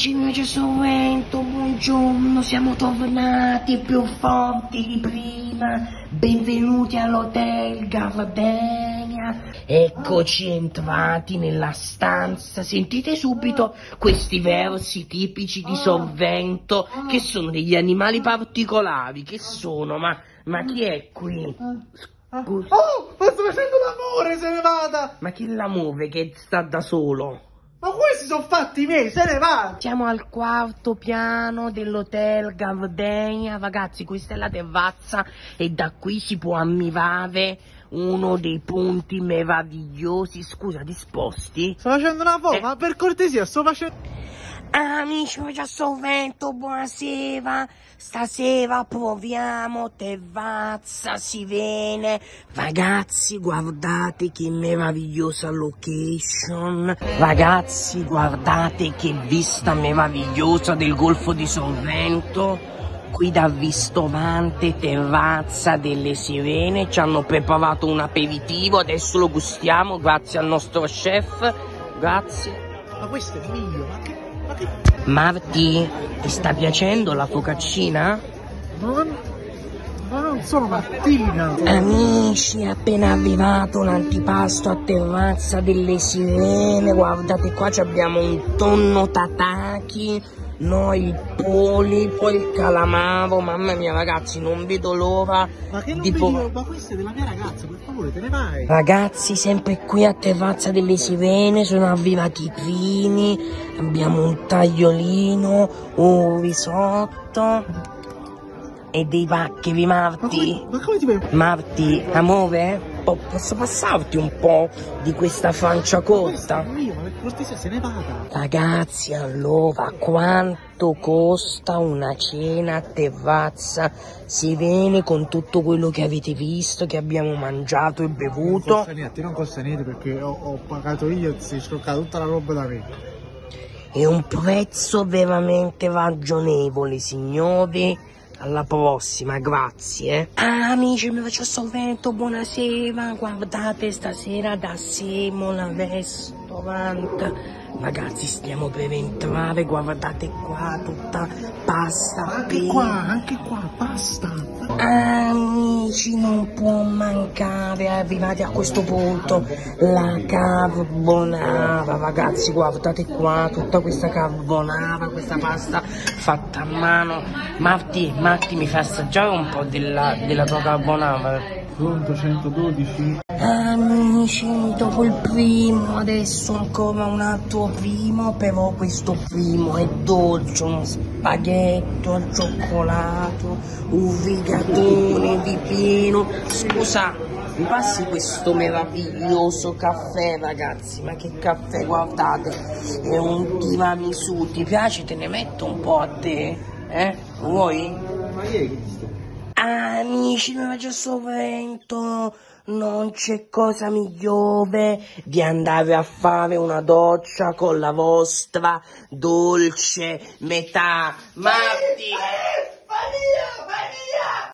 Amici di C'è Sovento, buongiorno, siamo tornati più forti di prima. Benvenuti all'Hotel Gardenia. Eccoci entrati nella stanza. Sentite subito questi versi tipici di Sovento, che sono degli animali particolari. Che sono? Ma, ma chi è qui? Scusa. Oh, ma sto facendo l'amore, se ne vada! Ma chi la muove che sta da solo? Questi sono fatti miei, se ne va! Siamo al quarto piano dell'hotel Gardenia, ragazzi, questa è la terrazza e da qui si può ammirare uno dei punti meravigliosi. Scusa, disposti? Sto facendo una foto, Eh. ma per cortesia, sto facendo... Amici, già Sovento, buonasera. Stasera proviamo terrazza, sirene. Ragazzi, guardate che meravigliosa location. Ragazzi, guardate che vista meravigliosa del Golfo di Sorrento. Qui dal ristorante Terrazza delle Sirene ci hanno preparato un aperitivo, adesso lo gustiamo grazie al nostro chef. Grazie. Ma questo è mio, ma che... Marti, ti sta piacendo la focaccina? Ma, non- ma non sono Martina! Amici, è appena arrivato l'antipasto a terrazza delle sirene. Guardate qua ci abbiamo un tonno tataki, noi il polipo, il calamaro. Mamma mia ragazzi, non vedo l'ora Ma che non di vedi... po- Ma questa è della mia ragazza, per favore, te ne vai! Ragazzi, sempre qui a Terrazza delle Sirene sono arrivati i primi. Abbiamo un tagliolino, un risotto e dei paccheri, Ma Marti. come, ma come ti vai... Marti, amore, po- posso passarti un po' di questa è corta? Cortesia, se ne vada! Ragazzi, allora, quanto costa una cena a terrazza Sirene con tutto quello che avete visto, che abbiamo mangiato e Non bevuto? costa niente, non costa niente perché ho, ho pagato io e si è scroccata tutta la roba da me. È un prezzo veramente ragionevole, signori. Alla prossima, grazie. Ah, amici, mi faccio solvento, buonasera. Guardate, stasera da Simona Restaurant. Ragazzi, stiamo per entrare, guardate qua, tutta pasta. Anche qua, anche qua, basta! Amici, non può mancare, arrivati a questo punto, la carbonara, ragazzi, guardate qua, tutta questa carbonara, questa pasta fatta a mano. Marti, Marti, mi fa assaggiare un po' della, della tua carbonara. Pronto 112? Amici, dopo il primo, adesso ancora un altro primo, però questo primo è dolce, uno spaghetto al cioccolato, un rigatone di pieno. Scusa, mi passi questo meraviglioso caffè, ragazzi? Ma che caffè, guardate, è un tiramisù, ti piace? Te ne metto un po' a te, eh? Vuoi? Ma ieri Amici, noi già sovento, non c'è cosa migliore di andare a fare una doccia con la vostra dolce metà. Marti!